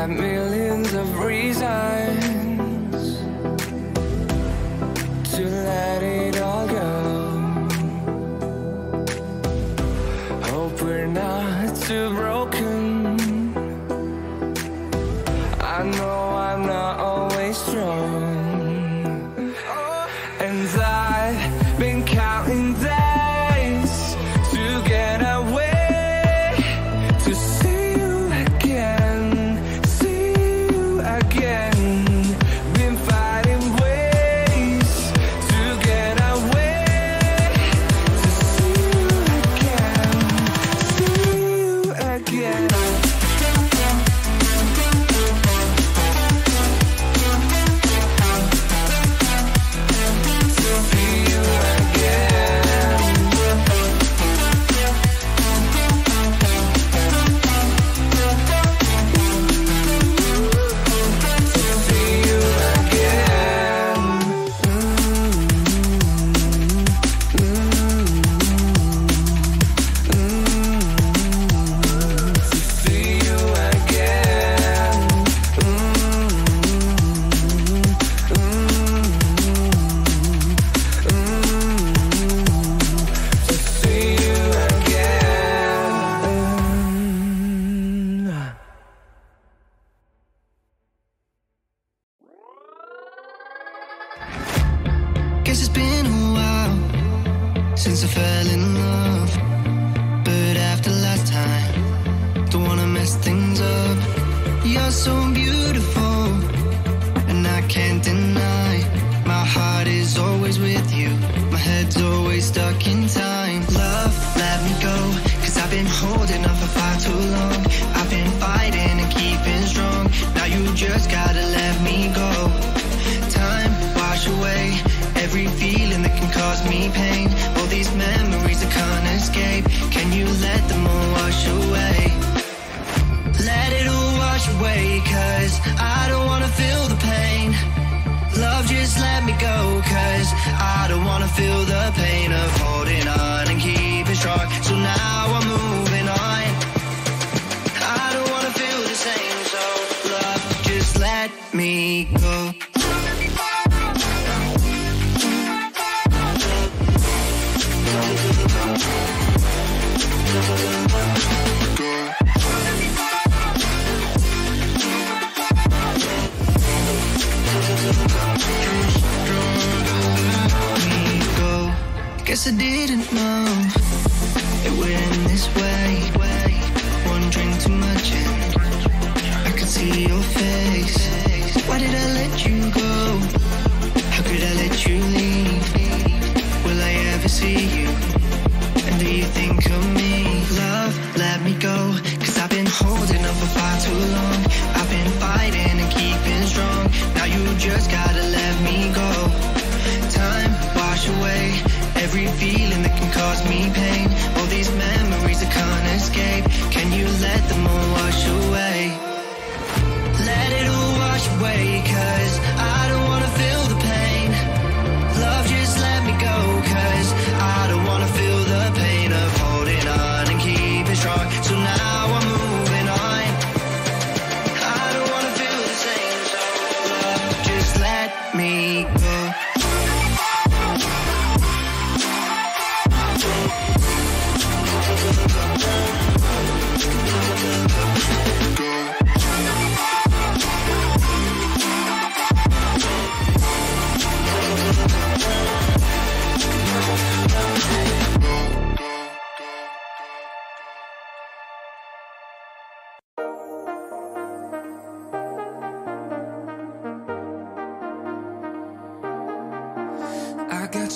Got millions of reasons to let it all go. Hope we're not too broken. I know Guess it's been a while since I fell in love. But after last time, don't wanna mess things up. You're so beautiful, and I can't deny. My heart is always with you, my head's always stuck in time. Love, let me go, cause I've been holding on for far too long. I've been fighting and keeping strong. Now you just gotta let me go. Every feeling that can cause me pain. All these memories I can't escape. Can you let them all wash away? Let it all wash away, cause I don't wanna feel the pain. Love, just let me go, cause I don't wanna feel the pain of Guess I didn't know it end this way. One drink too much and I could see your face. Why did I let you go? How could I let you leave? Every feeling that can cause me pain.